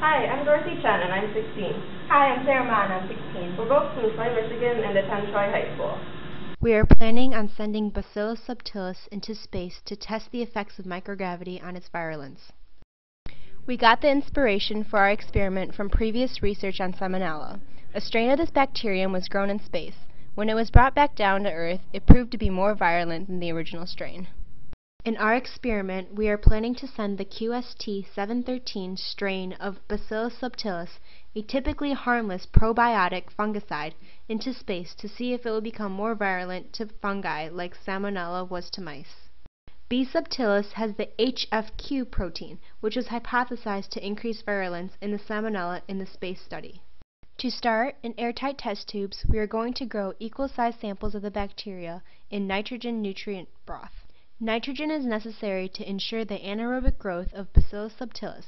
Hi, I'm Dorothy Chen, and I'm 16. Hi, I'm Sara Ma, and I'm 16. We're both from Troy, Michigan, and attend Troy High School. We are planning on sending Bacillus subtilis into space to test the effects of microgravity on its virulence. We got the inspiration for our experiment from previous research on Salmonella. A strain of this bacterium was grown in space. When it was brought back down to Earth, it proved to be more virulent than the original strain. In our experiment, we are planning to send the QST-713 strain of Bacillus subtilis, a typically harmless probiotic fungicide, into space to see if it will become more virulent to fungi like Salmonella was to mice. B. subtilis has the HFQ protein, which was hypothesized to increase virulence in the Salmonella in the space study. To start, in airtight test tubes, we are going to grow equal-sized samples of the bacteria in nitrogen nutrient broth. Nitrogen is necessary to ensure the anaerobic growth of Bacillus subtilis.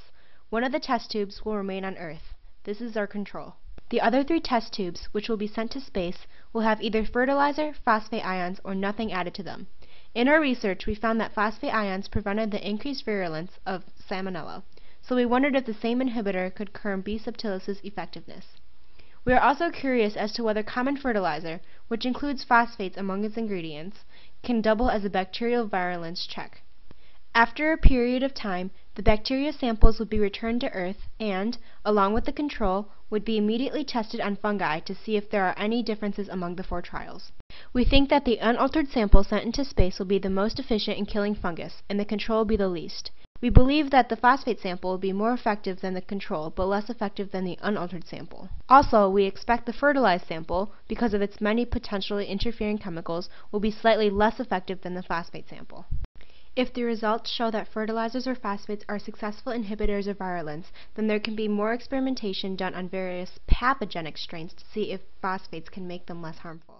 One of the test tubes will remain on Earth. This is our control. The other three test tubes, which will be sent to space, will have either fertilizer, phosphate ions, or nothing added to them. In our research, we found that phosphate ions prevented the increased virulence of Salmonella, so we wondered if the same inhibitor could curb B. subtilis' effectiveness. We are also curious as to whether common fertilizer, which includes phosphates among its ingredients, can double as a bacterial virulence check. After a period of time, the bacteria samples would be returned to Earth and, along with the control, would be immediately tested on fungi to see if there are any differences among the four trials. We think that the unaltered sample sent into space will be the most efficient in killing fungus, and the control will be the least. We believe that the phosphate sample will be more effective than the control, but less effective than the unaltered sample. Also, we expect the fertilized sample, because of its many potentially interfering chemicals, will be slightly less effective than the phosphate sample. If the results show that fertilizers or phosphates are successful inhibitors of virulence, then there can be more experimentation done on various pathogenic strains to see if phosphates can make them less harmful.